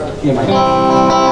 In.